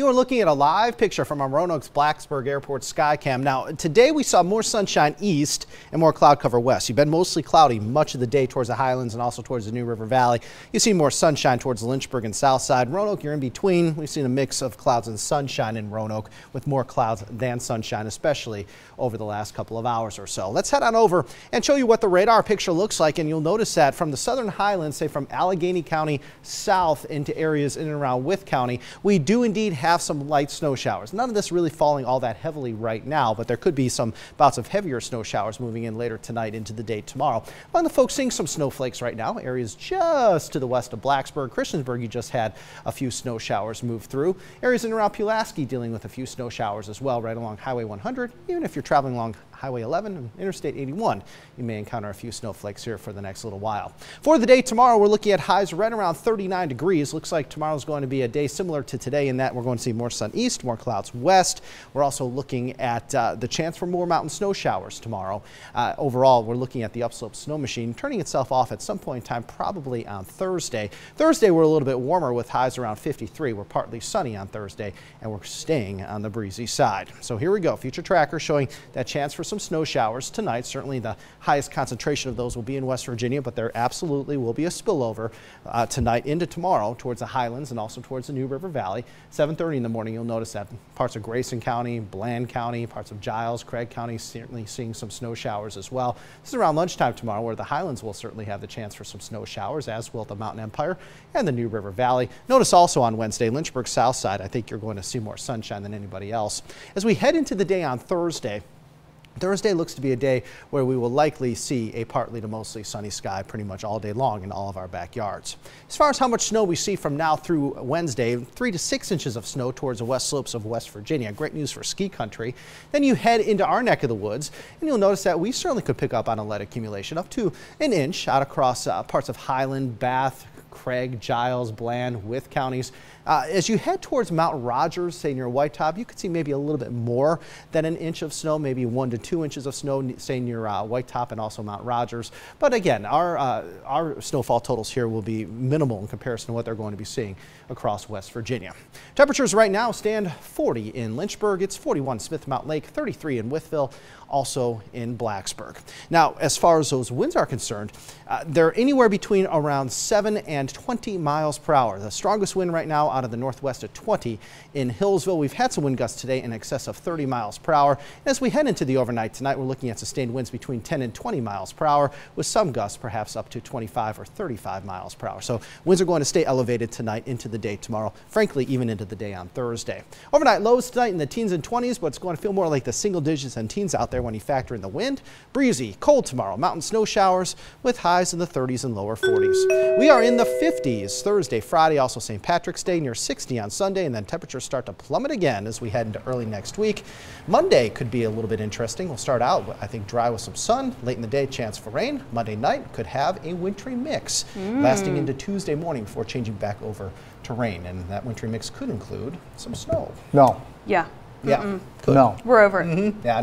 You are looking at a live picture from our Roanoke's Blacksburg Airport Skycam. Now, today we saw more sunshine east and more cloud cover west. You've been mostly cloudy much of the day towards the highlands and also towards the New River Valley. You see more sunshine towards Lynchburg and south side. Roanoke, you're in between. We've seen a mix of clouds and sunshine in Roanoke with more clouds than sunshine, especially over the last couple of hours or so. Let's head on over and show you what the radar picture looks like. And you'll notice that from the southern highlands, say from Allegheny County south into areas in and around Wythe County, we do indeed have have some light snow showers. None of this really falling all that heavily right now, but there could be some bouts of heavier snow showers moving in later tonight into the day tomorrow. Among the folks seeing some snowflakes right now, areas just to the west of Blacksburg, Christiansburg, you just had a few snow showers move through. Areas in around Pulaski dealing with a few snow showers as well right along Highway 100, even if you're traveling along Highway 11 and Interstate 81. You may encounter a few snowflakes here for the next little while. For the day tomorrow, we're looking at highs right around 39 degrees. Looks like tomorrow's going to be a day similar to today in that we're going to see more sun east, more clouds west. We're also looking at uh, the chance for more mountain snow showers tomorrow. Uh, overall, we're looking at the upslope snow machine turning itself off at some point in time, probably on Thursday. Thursday, we're a little bit warmer with highs around 53. We're partly sunny on Thursday, and we're staying on the breezy side. So here we go. Future tracker showing that chance for some snow showers tonight. Certainly the highest concentration of those will be in West Virginia, but there absolutely will be a spillover uh, tonight into tomorrow towards the highlands and also towards the New River Valley. 7.30 in the morning, you'll notice that parts of Grayson County, Bland County, parts of Giles, Craig County, certainly seeing some snow showers as well. This is around lunchtime tomorrow where the highlands will certainly have the chance for some snow showers, as will the Mountain Empire and the New River Valley. Notice also on Wednesday, Lynchburg South Side, I think you're going to see more sunshine than anybody else. As we head into the day on Thursday, Thursday looks to be a day where we will likely see a partly to mostly sunny sky pretty much all day long in all of our backyards. As far as how much snow we see from now through Wednesday, three to six inches of snow towards the west slopes of West Virginia. Great news for ski country. Then you head into our neck of the woods and you'll notice that we certainly could pick up on a lead accumulation up to an inch out across uh, parts of Highland, Bath, Craig, Giles, Bland, Wythe counties. Uh, as you head towards Mount Rogers, say near White Top, you could see maybe a little bit more than an inch of snow, maybe one to two inches of snow, say near uh, White Top and also Mount Rogers. But again, our, uh, our snowfall totals here will be minimal in comparison to what they're going to be seeing across West Virginia. Temperatures right now stand 40 in Lynchburg. It's 41 Smith Mountain Lake, 33 in Wytheville, also in Blacksburg. Now, as far as those winds are concerned, uh, they're anywhere between around 7 and 20 miles per hour. The strongest wind right now out of the northwest at 20 in Hillsville. We've had some wind gusts today in excess of 30 miles per hour. As we head into the overnight tonight, we're looking at sustained winds between 10 and 20 miles per hour with some gusts perhaps up to 25 or 35 miles per hour. So winds are going to stay elevated tonight into the day tomorrow, frankly, even into the day on Thursday. Overnight lows tonight in the teens and 20s, but it's going to feel more like the single digits and teens out there when you factor in the wind. Breezy, cold tomorrow, mountain snow showers with highs in the 30s and lower 40s. We are in the 50s Thursday, Friday, also St. Patrick's Day near 60 on Sunday, and then temperatures start to plummet again as we head into early next week. Monday could be a little bit interesting. We'll start out, I think, dry with some sun. Late in the day, chance for rain. Monday night could have a wintry mix mm. lasting into Tuesday morning before changing back over to rain. And that wintry mix could include some snow. No. Yeah. Yeah. Mm -mm. No. We're over it. Mm -hmm. Yeah.